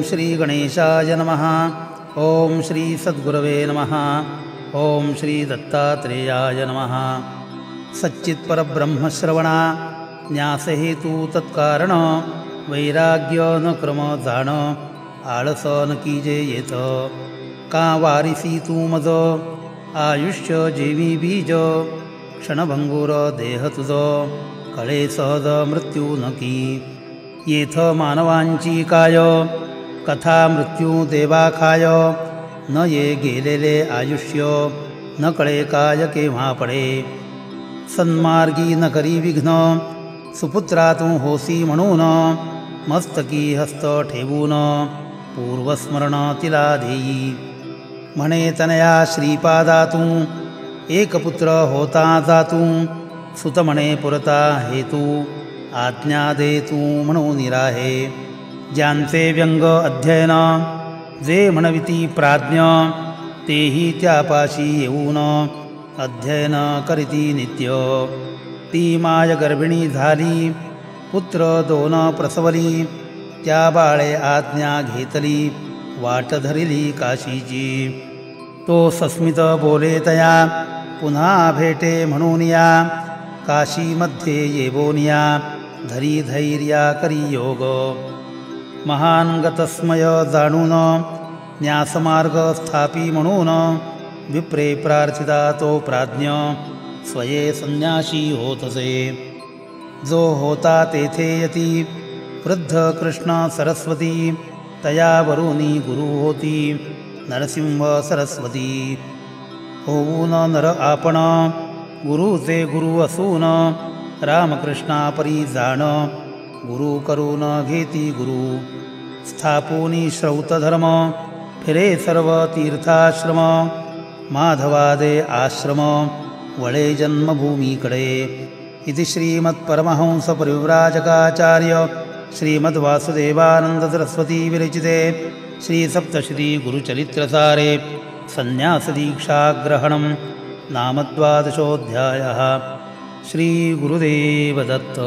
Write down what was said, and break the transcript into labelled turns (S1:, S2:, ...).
S1: श्रीगणेशाय नमः। ॐ श्रीसद्गुरवे नमः। ॐ श्रीदत्तात्रेयाय नमः। सच्चित्परब्रह्मश्रवणा न्यासहेतू तत्कारण। वैराग्य न क्रम जाण। आळस न कीजे येत। का वारिसी तू मज आयुष्य जेवी बीज। क्षणभंगूर देह तुझ कळे सहज मृत्यू न की। येथ मानवांची काय कथा मृत्यू देवा खाय न ये गेलेले आयुष्य, न कळे काय केव्हा पडे। सन्मार्गी न करी विघ्न, सुपुत्रा तू होसी म्हणून, मस्तकी हस्त ठेवून, पूर्वस्मरण तिला देई। म्हणे, तनया श्रीपादातू एक पुत्र होता जातू सुत म्हणे पुरता हेतू आज्ञा दे तू म्हणून निराहे। ज्यांचे व्यंग अध्ययन। जे म्हणविती प्राज्ञ। तेही त्यापाशी येऊन अध्ययन करीती नित्य। ती माय गर्भिणी झाली पुत्र दोन प्रसवली। त्या बाळे आज्ञा घेतली। वाट धरिली काशीची। तो सस्मित बोले तया, पुन्हा भेटे म्हणून या काशीमध्ये येवोनिया धरी धैर्या करी योग। महान गतस्मय जाणून न्यासमार्ग स्थापी म्हणून विप्रे प्रार्थिता तो प्राज्ञ स्वये संन्याशी होतसे. जो होता तेथे यती वृद्ध कृष्ण सरस्वती तया वरुणी गुरु होती नरसिंह सरस्वती. होऊन नर आपण गुरुचे गुरु असून रामकृष्णापरी जाण गुरु करून घेती गुरु स्थापोनी श्रौतधर्म फिरे सर्व तीर्थाश्रम माधवादे आश्रम वळे जन्मभूमीकडे। इति श्रीमत्परमहंसपरिव्राजकाचार्य श्रीमद्वासुदेवानन्दसरस्वतीविरचिते श्रीसप्तश्रीगुरुचरित्रसारे सन्न्यासदीक्षाग्रहणं नाम द्वादशोऽध्यायः श्रीगुरुदेवदत्त